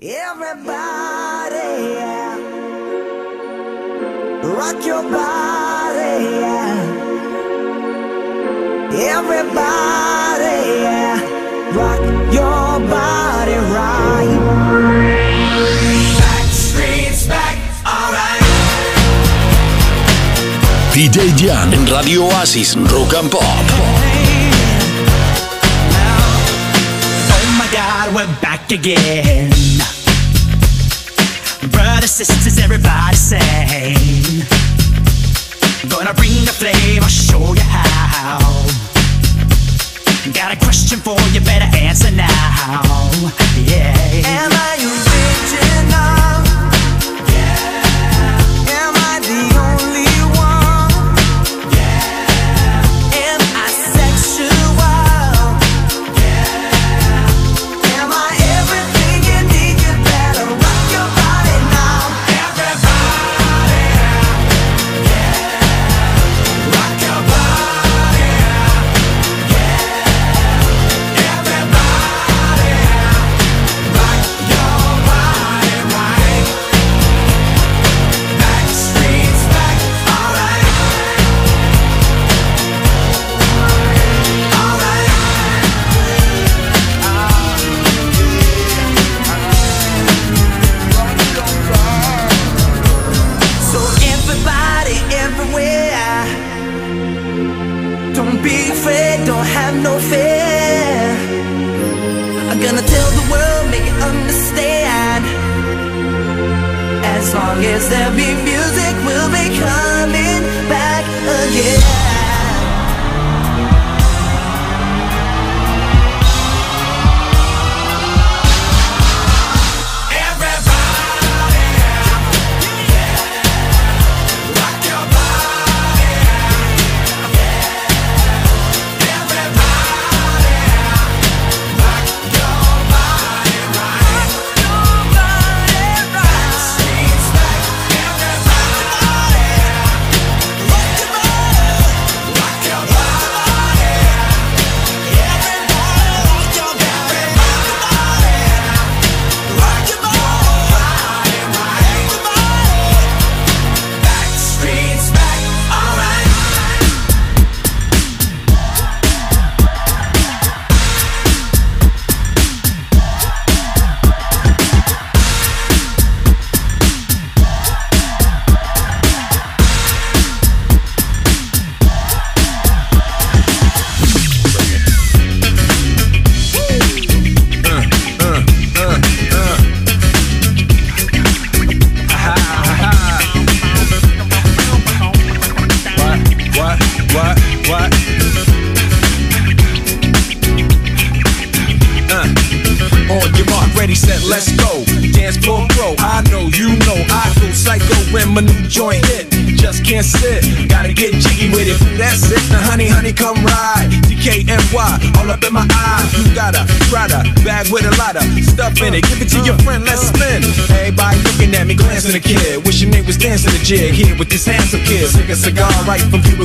Everybody, yeah. rock your body, yeah. Everybody, yeah. rock your body right. Backstreet's back, alright. DJ Gian en Radio Oasis Rock and Pop. Oh my god, we're back again. Sisters, everybody sing. Gonna bring the flame, I'll show you how. Got a question for you, better answer now. Yeah. Am I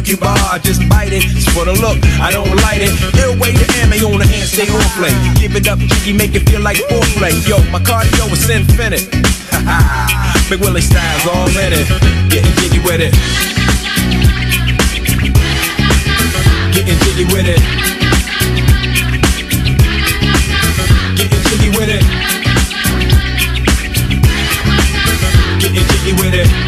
Cuba Cuba. Just bite it, it's for the look. I don't light it. Ill way to ammo on the hand, stay on play. Give it up, jiggy, make it feel like foreplay. Yo, my cardio is infinite. Big Willie style's all in it. Getting jiggy with it. Getting jiggy with it. Getting jiggy with it. Getting jiggy with it.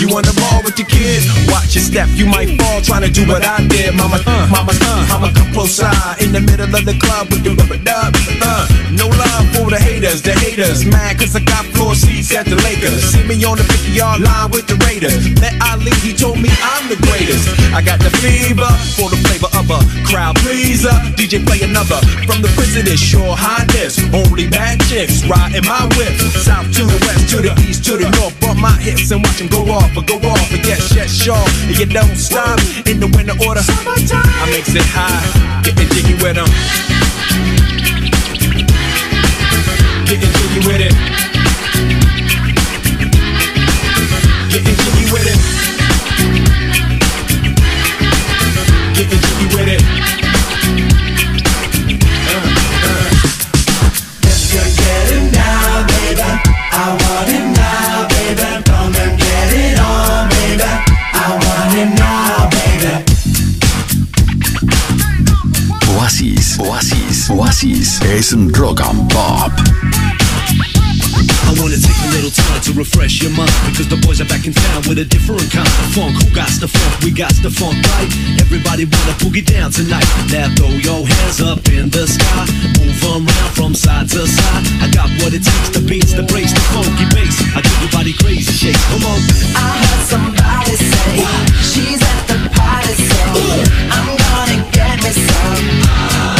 You on the ball with your kid? Watch your step, you might fall trying to do what I did. Mama, uh, mama, uh, mama, come close side in the middle of the club with the rubber dub. Uh, no love for the haters, the haters. Mad cause I got floor seats at the Lakers. See me on the 50 yard line with the Raiders. Met Ali, he told me I'm the greatest. I got the fever for the flavor of a crowd pleaser. DJ play another from the prison president, sure highness. Only bad chicks riding my whip. South to the west, to the east, to the north. Bump my hips and watch them go off, but go off. But yes, yes, sure. And you don't stop in the winter order. I makes it high, getting jiggy with them. Getting jiggy with it. Getting jiggy with it. Getting jiggy with it. Jason Drug on Bob. I wanna take a little time to refresh your mind Because the boys are back in town with a different kind of funk. Who got the funk? We got the funk, right? Everybody wanna boogie down tonight. Now throw your hands up in the sky. Move around from side to side. I got what it takes, the beats, the breaks, the funky bass. I get your body crazy shake, come on. I heard somebody say She's at the party, so I'm gonna get me some.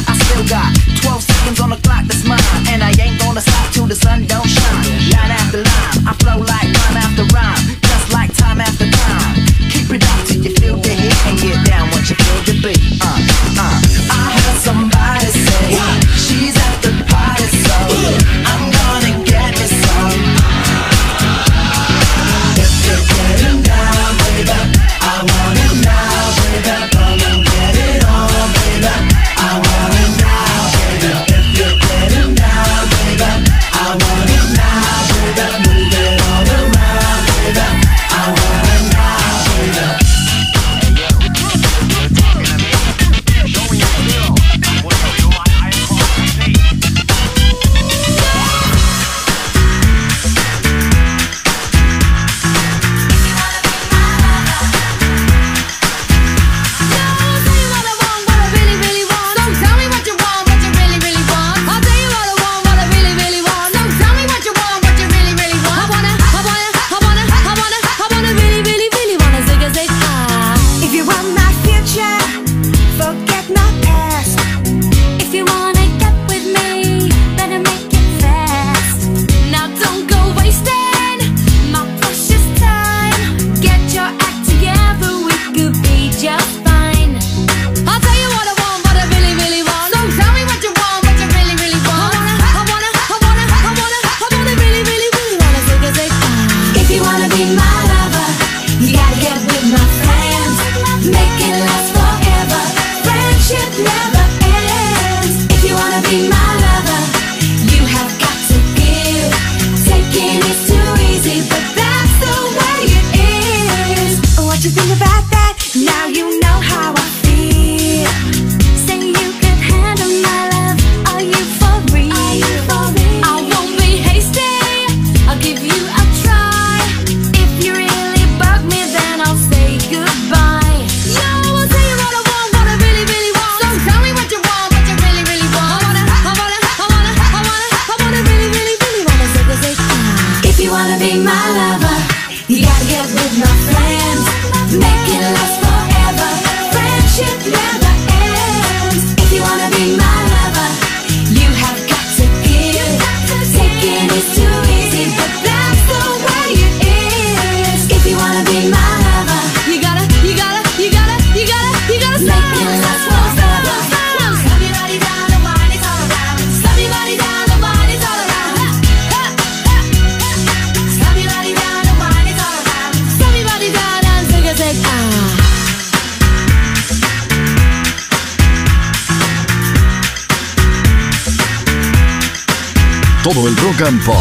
and Pop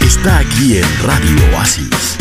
está aquí en Radio Oasis.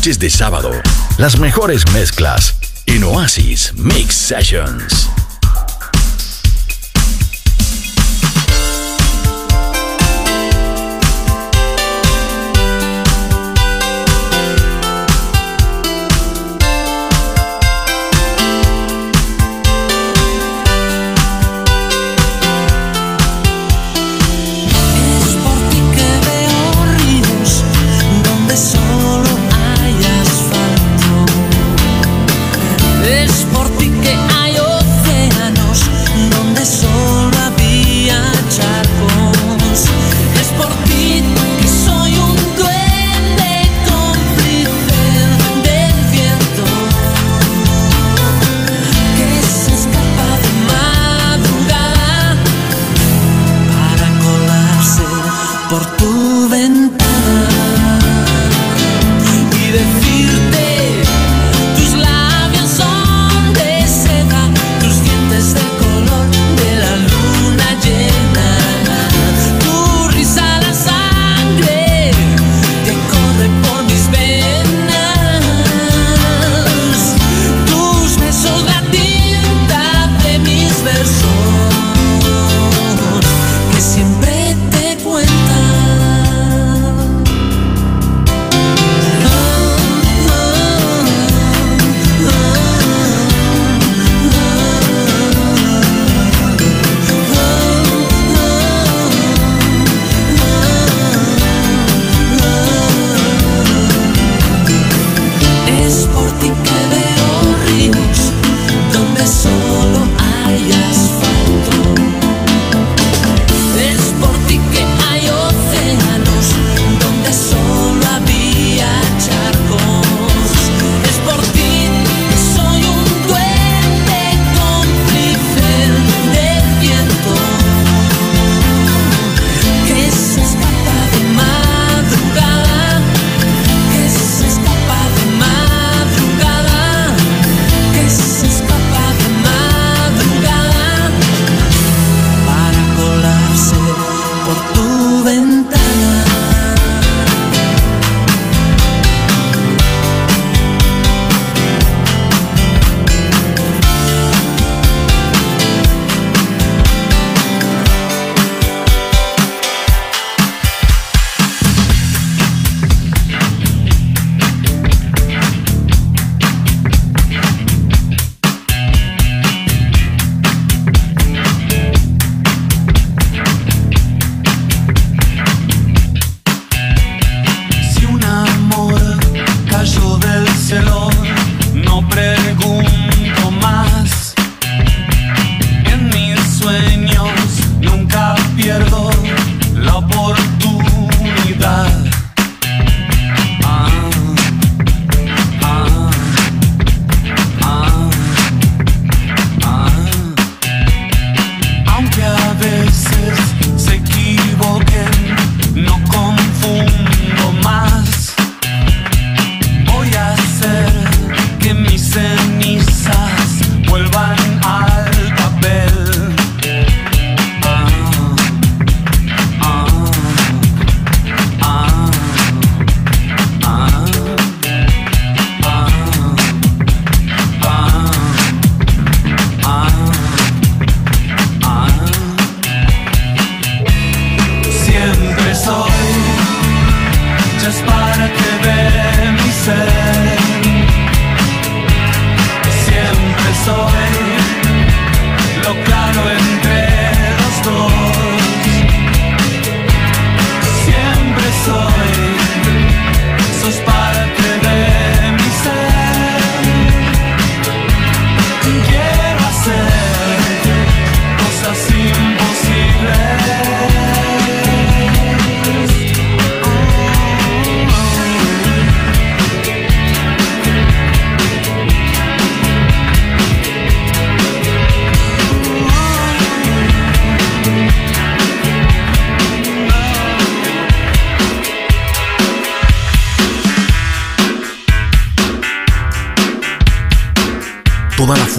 noches de sábado, las mejores mezclas en Oasis Mix Sessions.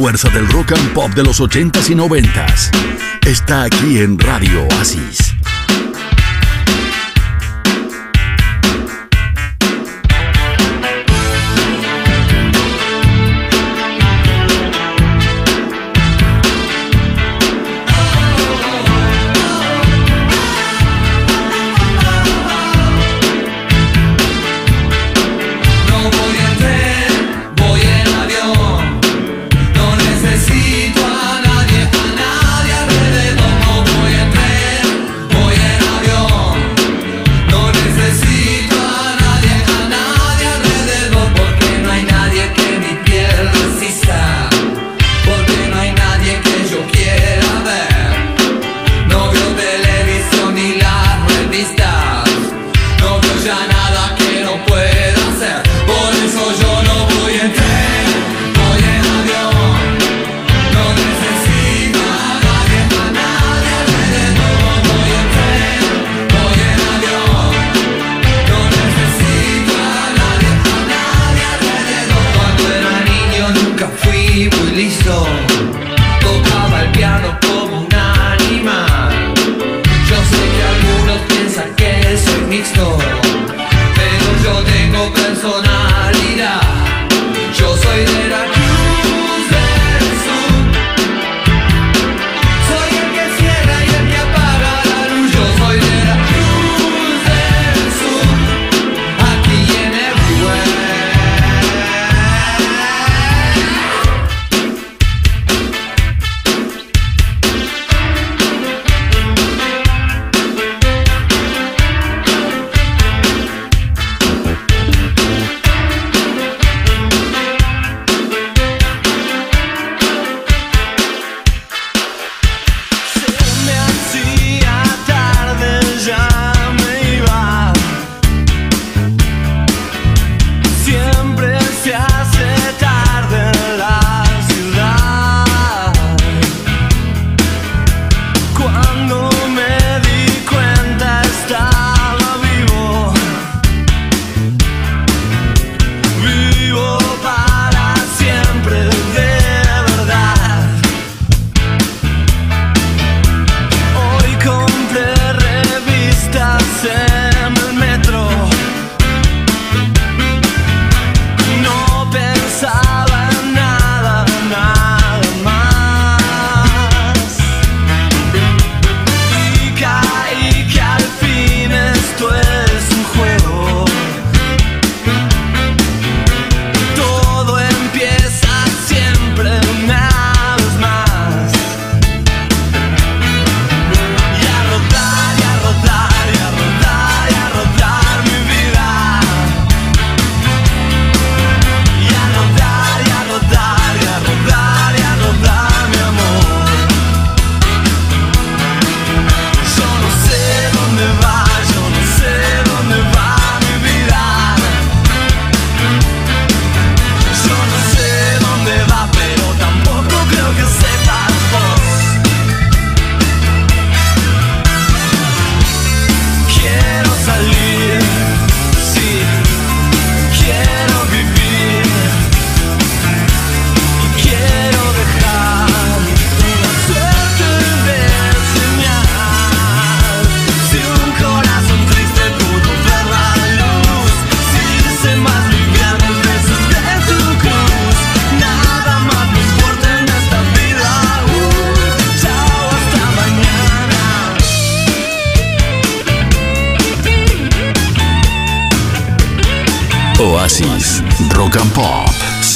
fuerza del rock and pop de los 80s y 90s está aquí en Radio Asis.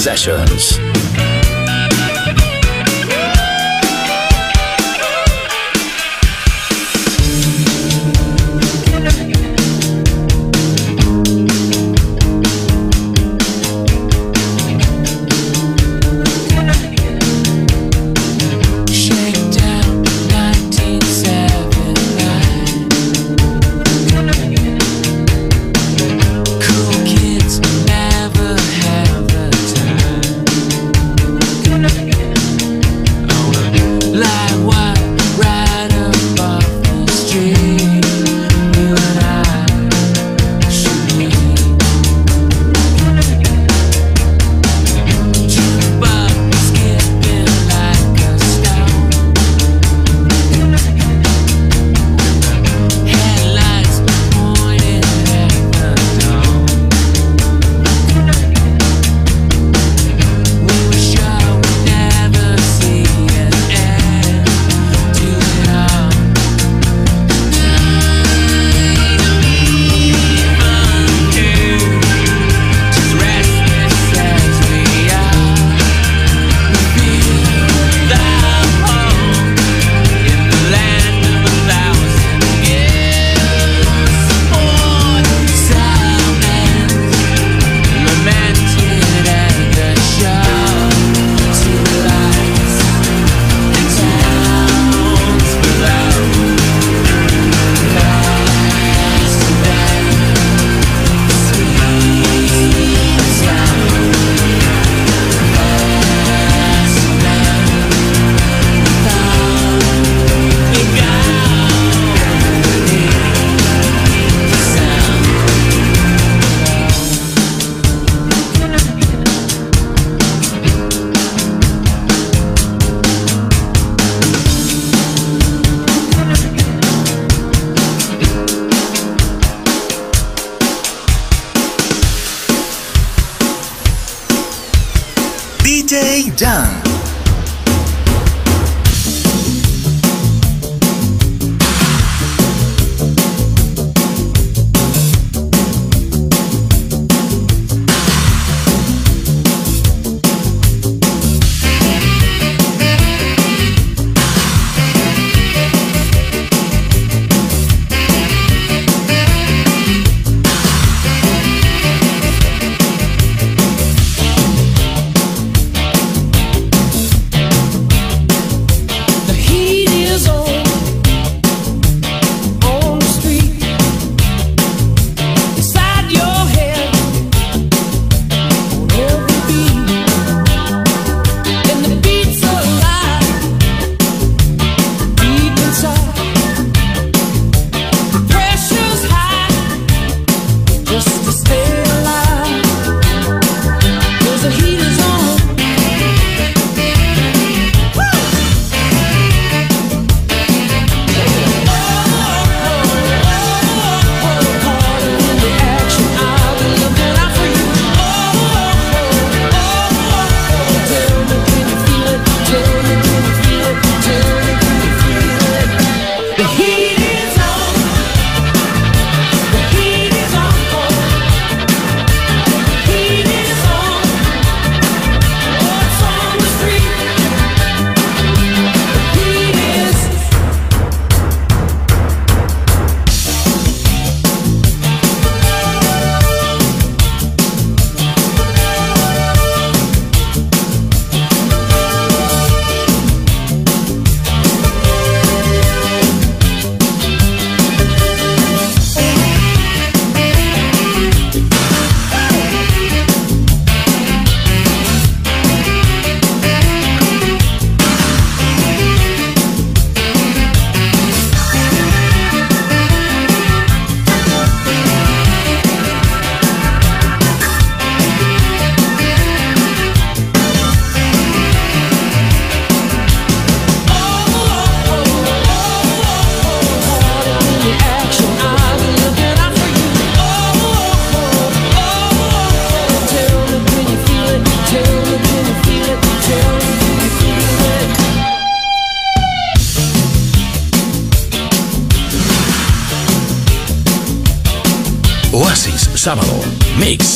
Sessions.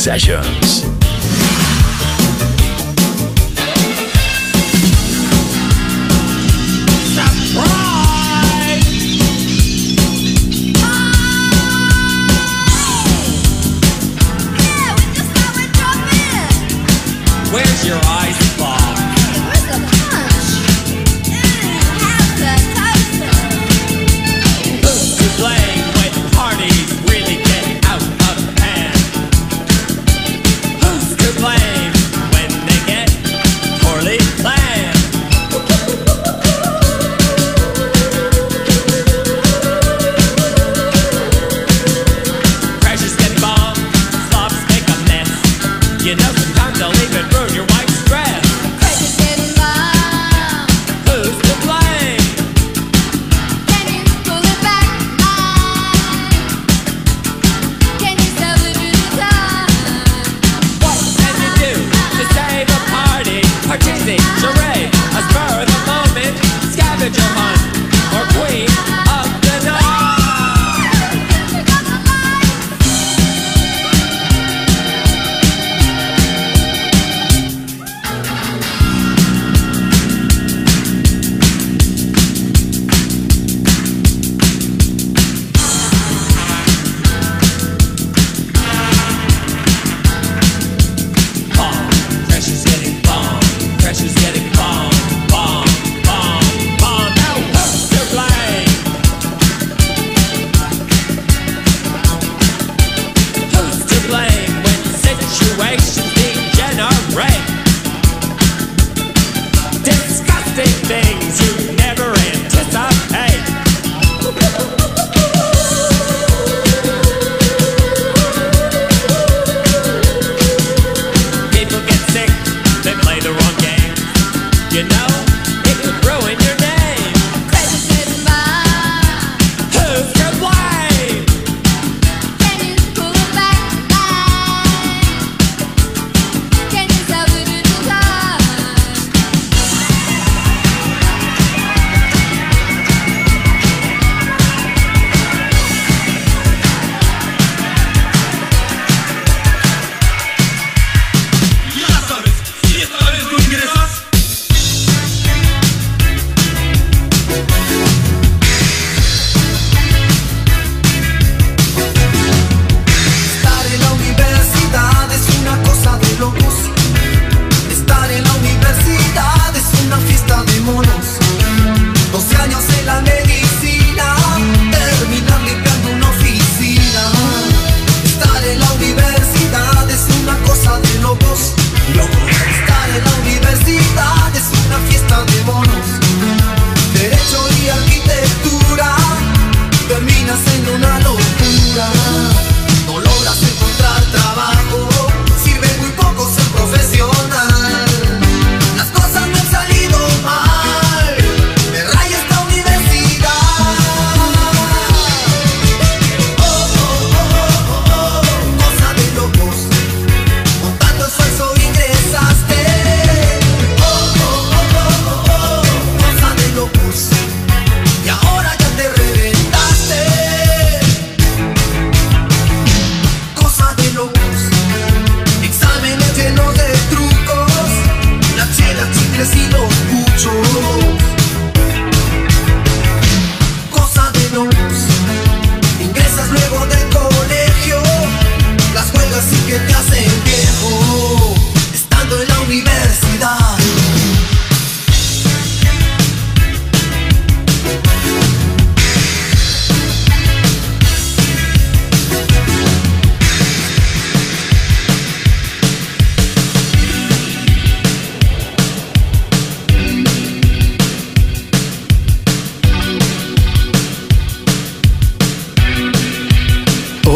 Session.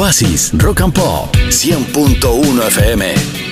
Oasis Rock and Pop 100.1 FM.